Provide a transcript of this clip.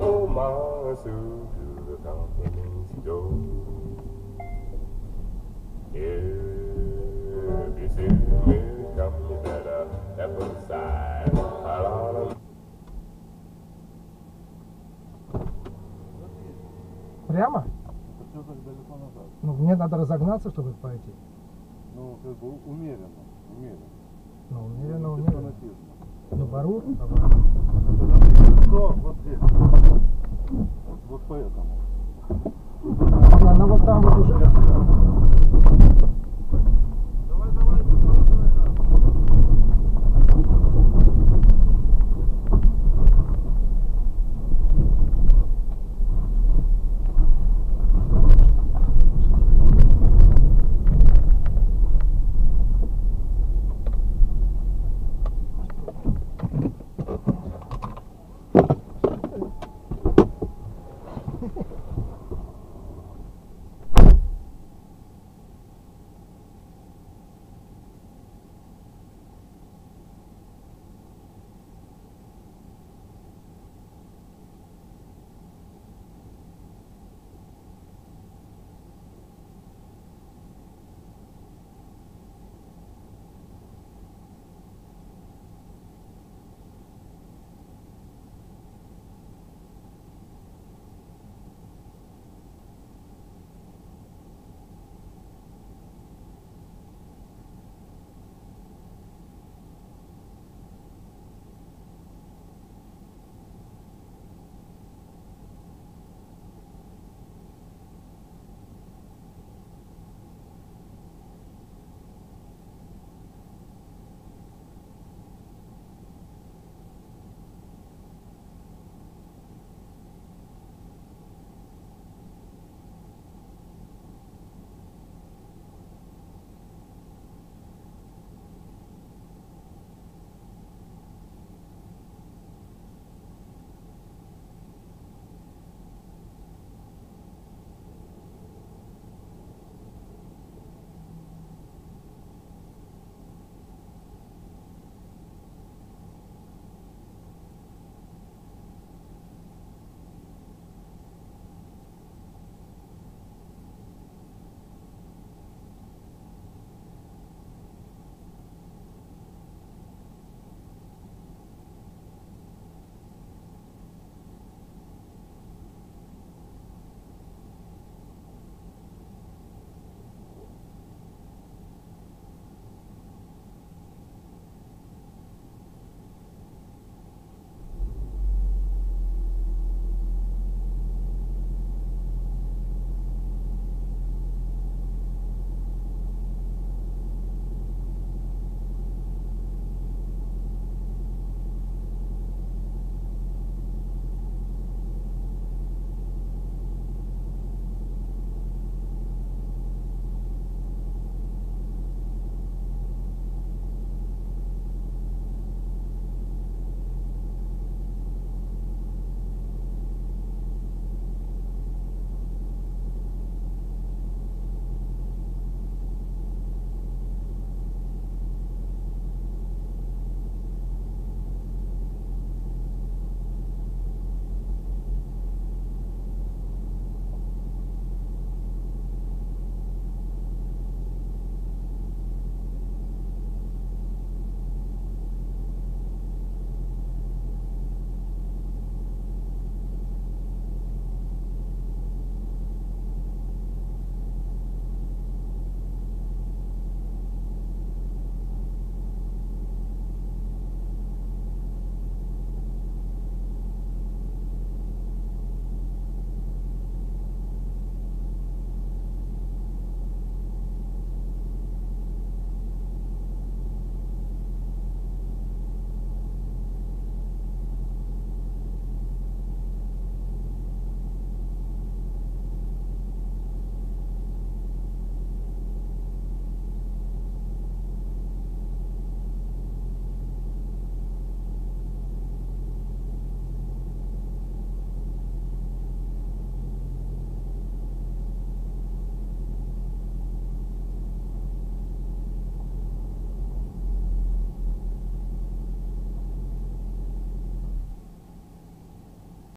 oh my soul to the company store. If you see me come, you better step aside. Прямо? Все так далеко назад. Ну, мне надо разогнаться, чтобы пойти. Ну, как бы умеренно, умеренно. Ну, умеренно, Не умеренно. Ну, барур, а барур вот здесь. Вот поэтому.